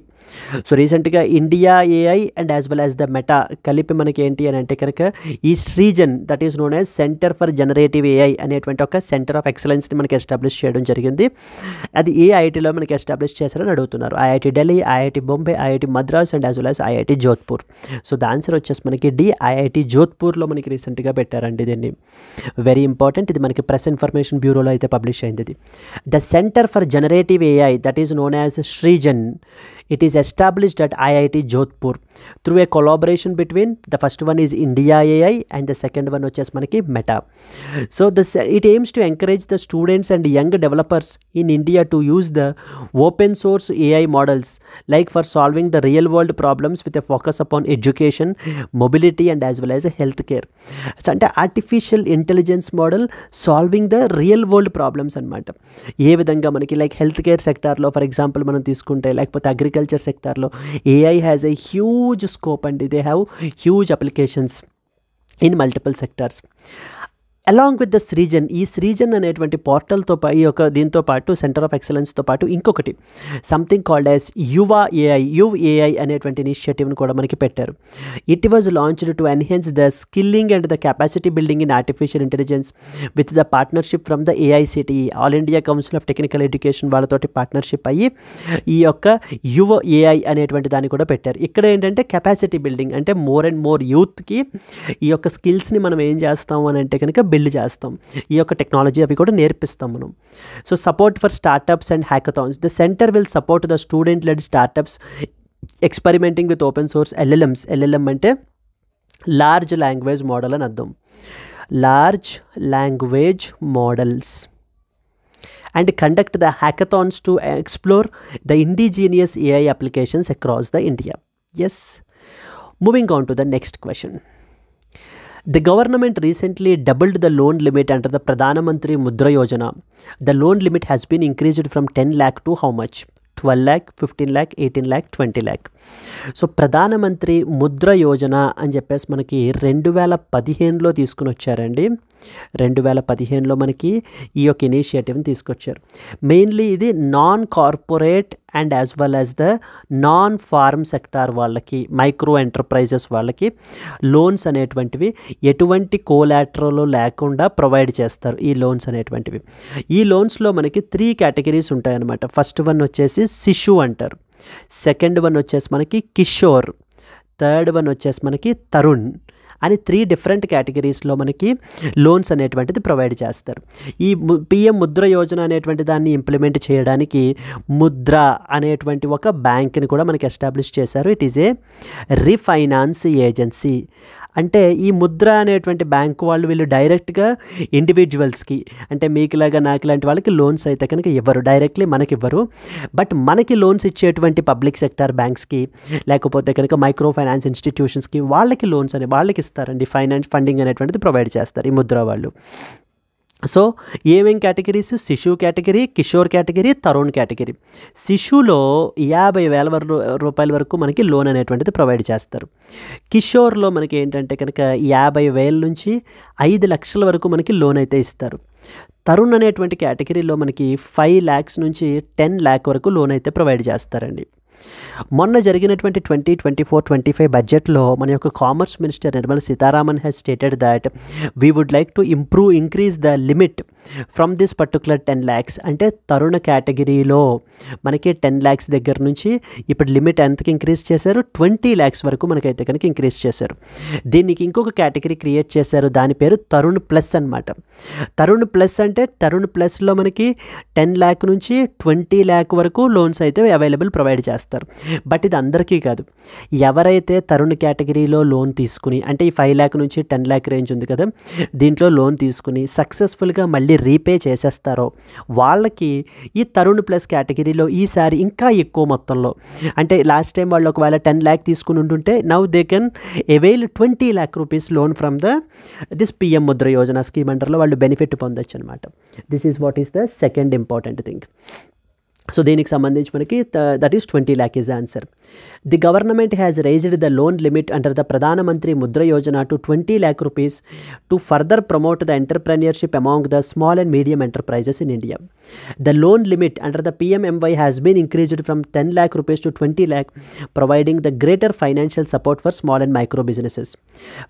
so రీసెంట్గా India AI and as well as the Meta కలిపి మనకి ఏంటి అని అంటే కనుక east region that is known as centre for generative AI అనేటువంటి ఒక centre of ఎక్సలెన్స్ని మనకి ఎస్టాబ్లిష్ చేయడం జరిగింది. అది ఏ ఐఐటీలో మనకి ఎస్టాబ్లిష్ చేశారని అడుగుతున్నారు. IIT Delhi IIT Bombay IIT Madras and as well as IIT Jodhpur so the answer వచ్చేసి మనకి డి ఐఐటి జోధ్పూర్లో మనకి రీసెంట్గా పెట్టారండి దీన్ని. వెరీ ఇంపార్టెంట్ ఇది మనకి ప్రెస్ ఇన్ఫర్మేషన్ బ్యూరోలో అయితే పబ్లిష్ అయింది ఇది. The Center for Generative AI, that is known as Srijan, it is established at IIT Jodhpur through a collaboration between the first one is India AI and the second one which is manaki Meta. So this it aims to encourage the students and young developers in India to use the open source AI models like for solving the real world problems with a focus upon education, mobility and as well as healthcare. So అంటే artificial intelligence model solving the real world problems అనమాట ఏ విధంగా మనకి like health care సెక్టార్లో for example మనం తీసుకుంటే లేకపోతే agriculture sector sectorlo. Ai has a huge scope and they have huge applications in multiple sectors. Along with the Srijan ఈ శ్రీజన్ అనేటువంటి పోర్టల్తో ఈ యొక్క దీంతో పాటు సెంటర్ ఆఫ్ ఎక్సలెన్స్తో పాటు ఇంకొకటి. Something called as Yuva AI Yuv AI అనేటువంటి ఇనిషియేటివ్ని కూడా మనకి పెట్టారు. It was launched to enhance the skilling and the capacity building in artificial intelligence with the partnership from the AICTE all India council of technical education వాళ్ళతోటి partnership అయ్యి ఈ యొక్క యువ ఏఐ అనేటువంటి దాన్ని కూడా పెట్టారు. ఇక్కడ ఏంటంటే కెపాసిటీ బిల్డింగ్ అంటే మోర్ అండ్ మోర్ యూత్కి ఈ యొక్క స్కిల్స్ని మనం ఏం చేస్తాం అని అంటే కనుక బిల్డ్ చేస్తాం ఈ యొక్క టెక్నాలజీ అవి కూడా నేర్పిస్తాం మనం so support for startups and hackathons the centre will support the student led startups experimenting with open source LLMs LLM అంటే లార్జ్ లాంగ్వేజ్ మోడల్ అని అర్థం large language models and conduct the hackathons to explore the indigenous AI applications across the India. Yes. Moving on to the next question. The government recently doubled the loan limit under the Pradhan Mantri Mudra Yojana the loan limit has been increased from ten lakh to how much twelve lakh fifteen lakh eighteen lakh twenty lakh so Pradhan Mantri Mudra Yojana అని చెప్పేసి మనకి రెండు వేల పదిహేనులో తీసుకుని వచ్చారండి. రెండు వేల పదిహేనులో మనకి ఈ యొక్క ఇనిషియేటివ్ని తీసుకొచ్చారు. మెయిన్లీ ఇది non corporate and as well as the non farm sector వాళ్ళకి మైక్రో ఎంటర్ప్రైజెస్ వాళ్ళకి లోన్స్ అనేటువంటివి ఎటువంటి కోలాటరల్ లేకుండా ప్రొవైడ్ చేస్తారు ఈ లోన్స్ అనేటువంటివి. ఈ లోన్స్లో మనకి త్రీ కేటగిరీస్ ఉంటాయన్నమాట. ఫస్ట్ వన్ వచ్చేసి శిశు అంటారు. సెకండ్ వన్ వచ్చేసి మనకి కిషోర్. థర్డ్ వన్ వచ్చేసి మనకి తరుణ్. అని త్రీ డిఫరెంట్ కేటగిరీస్లో మనకి లోన్స్ అనేటువంటిది ప్రొవైడ్ చేస్తారు. ఈ పిఎం ముద్ర యోజన అనేటువంటి దాన్ని ఇంప్లిమెంట్ చేయడానికి ముద్ర అనేటువంటి ఒక బ్యాంక్ని కూడా మనకి ఎస్టాబ్లిష్ చేశారు. It is a refinance agency అంటే ఈ ముద్ర అనేటువంటి బ్యాంకు వాళ్ళు వీళ్ళు డైరెక్ట్గా ఇండివిజువల్స్కి అంటే మీకులాగా నాకు ఇలాంటి వాళ్ళకి లోన్స్ అయితే కనుక ఇవ్వరు. డైరెక్ట్లీ మనకి ఇవ్వరు. బట్ మనకి లోన్స్ ఇచ్చేటువంటి పబ్లిక్ సెక్టార్ బ్యాంక్స్కి లేకపోతే కనుక మైక్రో ఫైనాన్స్ ఇన్స్టిట్యూషన్స్కి వాళ్ళకి లోన్స్ అని వాళ్ళకి ఇస్తారండి. ఫైనాన్స్ ఫండింగ్ అనేటువంటిది ప్రొవైడ్ చేస్తారు ఈ ముద్ర వాళ్ళు. సో ఏమేం categories? Shishu category Kishor category Tarun category. శిశులో యాభై వేల వర రూపాయల వరకు మనకి లోన్ అనేటువంటిది ప్రొవైడ్ చేస్తారు. కిషోర్లో మనకి ఏంటంటే కనుక యాభై వేల నుంచి ఐదు లక్షల వరకు మనకి లోన్ అయితే ఇస్తారు. తరుణ్ అనేటువంటి కేటగిరీలో మనకి ఫైవ్ ల్యాక్స్ నుంచి టెన్ ల్యాక్ వరకు లోన్ అయితే ప్రొవైడ్ చేస్తారండి. మొన్న జరిగినటువంటి twenty twenty four twenty five బడ్జెట్లో మన యొక్క commerce minister Nirmala Sitharaman has stated that we would like to improve increase the limit from this particular ten lakhs అంటే తరుణ కేటగిరీలో మనకి టెన్ ల్యాక్స్ దగ్గర నుంచి ఇప్పుడు లిమిట్ ఎంతకి ఇంక్రీజ్ చేశారు? ట్వంటీ ల్యాక్స్ వరకు మనకైతే కనుక ఇంక్రీజ్ చేశారు. దీనికి ఇంకొక కేటగిరీ క్రియేట్ చేశారు. దాని పేరు తరుణ్ ప్లస్ అనమాట తరుణ్ ప్లస్ అంటే తరుణ్ ప్లస్లో మనకి టెన్ ల్యాక్ నుంచి ట్వంటీ ల్యాక్ వరకు లోన్స్ అయితే అవైలబుల్ ప్రొవైడ్ చేస్తారు. బట్ ఇది అందరికీ కాదు. ఎవరైతే తరుణ్ కేటగిరీలో లోన్ తీసుకుని అంటే ఈ ఫైవ్ ల్యాక్ నుంచి టెన్ ల్యాక్ రేంజ్ ఉంది కదా దీంట్లో లోన్ తీసుకుని సక్సెస్ఫుల్గా మళ్ళీ రీపే చేసేస్తారో వాళ్ళకి ఈ తరుణ్ ప్లస్ కేటగిరీలో ఈసారి ఇంకా ఎక్కువ మొత్తంలో. అంటే లాస్ట్ టైం వాళ్ళు ఒకవేళ టెన్ ల్యాక్ తీసుకుని ఉంటుంటే now they can avail twenty lakh rupees loan from the this PM Mudra Yojana scheme అండర్లో వాళ్ళు బెనిఫిట్ పొందొచ్చు అనమాట this is what is the second important thing. So దీనికి సంబంధించి మనకి that is twenty lakh is answer the government has raised the loan limit under the Pradhan Mantri Mudra Yojana to twenty lakh rupees to further promote the entrepreneurship among the small and medium enterprises in India the loan limit under the PMMY has been increased from ten lakh rupees to twenty lakh providing the greater financial support for small and micro businesses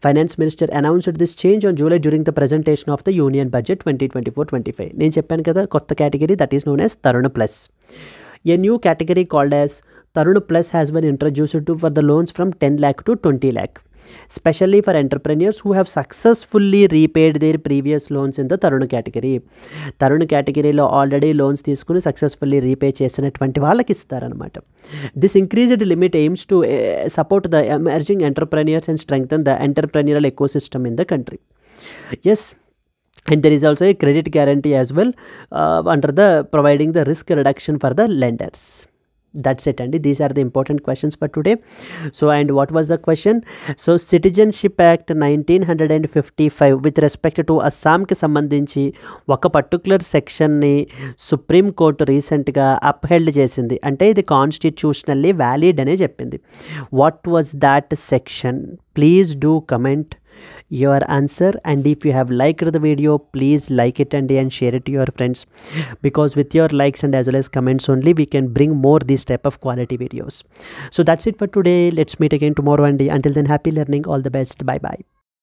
finance minister announced this change on July during the presentation of the union budget twenty twenty four twenty five నేను చెప్పాను కదా కొత్త category that is known as Tarun plus A new category called as Tarun Plus has been introduced to for the loans from 10 lakh to 20 lakh, especially for entrepreneurs who have successfully repaid their previous loans in the Tarun category. Tarun కేటగిరీలో already loans తీసుకుని successfully repay చేసినటువంటి వాళ్ళకి ఇస్తారనమాట this increased limit aims to support the emerging entrepreneurs and strengthen the entrepreneurial ecosystem in the country yes and there is also a credit guarantee as well uh, under the providing the risk reduction for the lenders that's it అండి these are the important questions for today so and what was the question so citizenship act nineteen hundred and fifty five with respect to అస్సాంకి సంబంధించి ఒక particular సెక్షన్ని supreme court రీసెంట్గా upheld చేసింది. అంటే ఇది constitutionally valid అనే చెప్పింది. What was that section please do comment your answer. And if you have liked the video please like it and, share it to your friends. Because with your likes and as well as comments only we can bring more this type of quality videos. So that's it for today. Let's meet again tomorrow. And until then happy learning. All the best. Bye bye